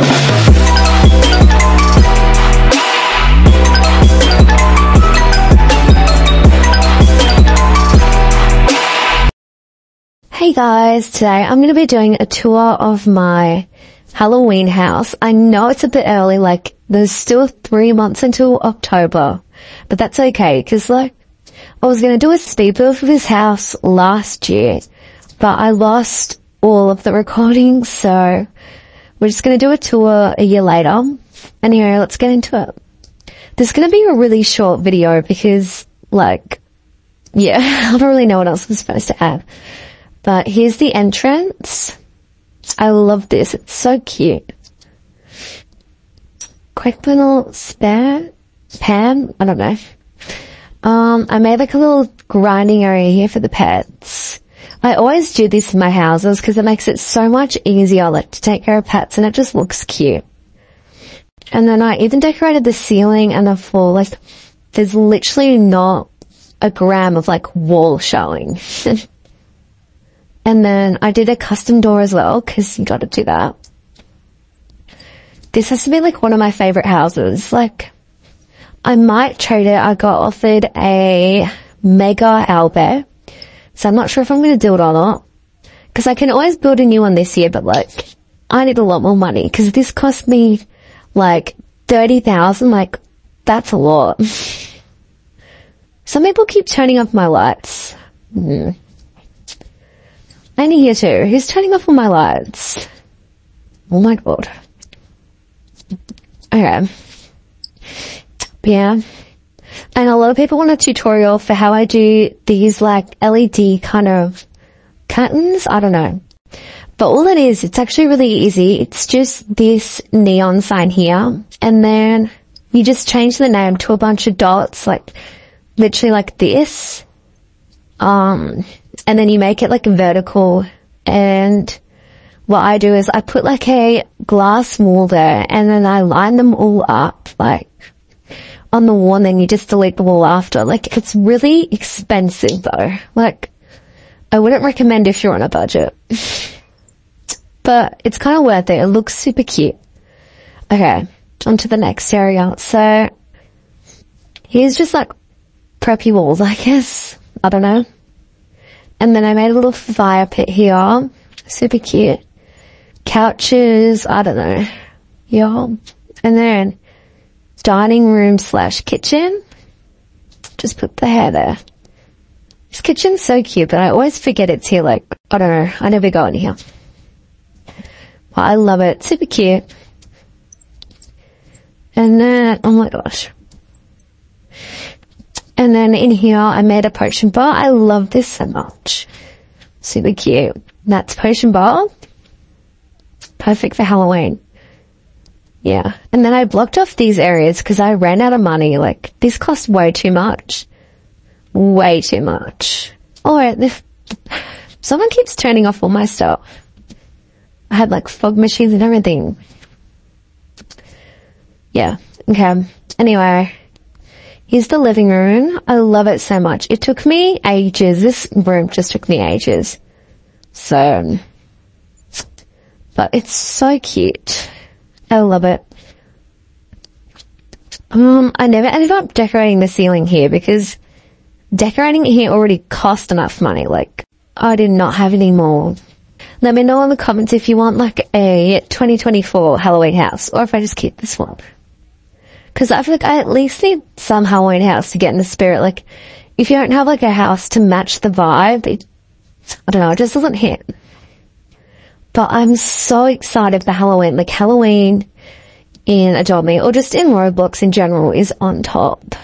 Hey guys, today I'm going to be doing a tour of my Halloween house. I know it's a bit early, like there's still three months until October, but that's okay because like I was going to do a speed build for this house last year, but I lost all of the recordings, so we're just going to do a tour a year later. Anyway, let's get into it. This is going to be a really short video because like, yeah, I don't really know what else I'm supposed to add. But here's the entrance. I love this. It's so cute. Quick little spare pan. I don't know. Um, I made like a little grinding area here for the pets. I always do this in my houses because it makes it so much easier like to take care of pets and it just looks cute. And then I even decorated the ceiling and the floor. Like there's literally not a gram of like wall showing. And then I did a custom door as well, cause you gotta do that. This has to be like one of my favorite houses. Like, I might trade it. I got offered a mega owlbear. So I'm not sure if I'm gonna do it or not. Cause I can always build a new one this year, but like, I need a lot more money. Cause this cost me like 30,000. Like, that's a lot. Some people keep turning off my lights. Mm. Annie here too. Who's turning off all my lights? Oh my god. Okay. But yeah. And a lot of people want a tutorial for how I do these like LED kind of curtains. I don't know. But all it is, it's actually really easy. It's just this neon sign here. And then you just change the name to a bunch of dots, like literally like this. Um, and then you make it like vertical and what I do is I put like a glass wall there and then I line them all up like on the and then you just delete the wall after. Like it's really expensive though. Like I wouldn't recommend if you're on a budget. but it's kind of worth it. It looks super cute. Okay, on to the next area. So here's just like preppy walls, I guess. I don't know. And then I made a little fire pit here. Super cute. Couches, I don't know. Yeah. And then dining room slash kitchen. Just put the hair there. This kitchen's so cute, but I always forget it's here. Like, I don't know. I never go in here. But I love it. Super cute. And then, oh my gosh. And then in here, I made a potion bar. I love this so much. Super cute. That's potion bar. Perfect for Halloween. Yeah. And then I blocked off these areas because I ran out of money. Like, this cost way too much. Way too much. Alright, if someone keeps turning off all my stuff. I had like fog machines and everything. Yeah. Okay. Anyway. Here's the living room. I love it so much. It took me ages. This room just took me ages. So, but it's so cute. I love it. Um, I never ended up decorating the ceiling here because decorating it here already cost enough money. Like, I did not have any more. Let me know in the comments if you want like a 2024 Halloween house or if I just keep this one. Cause I feel like I at least need some Halloween house to get in the spirit. Like, if you don't have like a house to match the vibe, it, I don't know, it just doesn't hit. But I'm so excited for Halloween. Like Halloween in Adopt Me or just in Roblox in general is on top.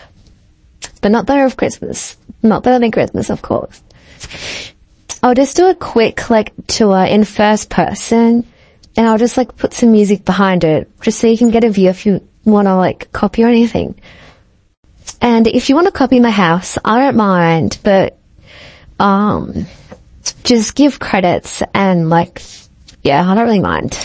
But not there of Christmas. Not I think Christmas, of course. I'll just do a quick like tour in first person and I'll just like put some music behind it just so you can get a view if you want to like copy or anything. And if you want to copy my house, I don't mind, but, um, just give credits and like, yeah, I don't really mind.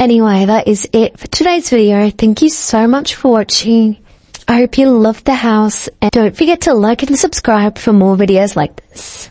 Anyway, that is it for today's video. Thank you so much for watching. I hope you loved the house and don't forget to like and subscribe for more videos like this.